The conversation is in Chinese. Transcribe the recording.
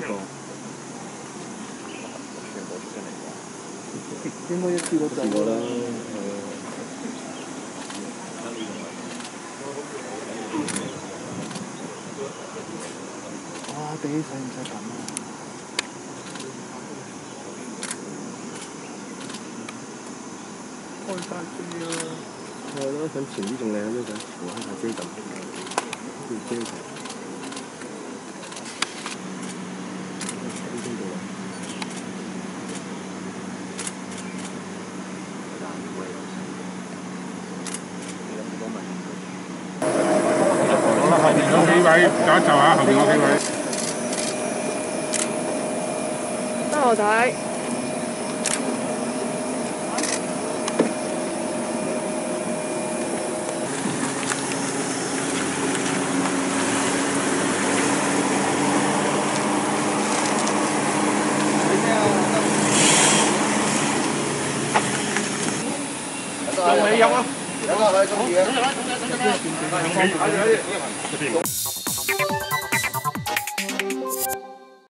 全部出嚟嘅，點解一次啦？哇！地使唔使咁啊？開曬機啊！係咯，想前啲仲靚啲嘅，我開曬機咁，要遮住。啦，後面嗰幾位搞就下後面嗰幾位。得我睇。仲未入啊！好了，来送你了。走着，走着，走着。